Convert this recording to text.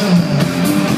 sunshine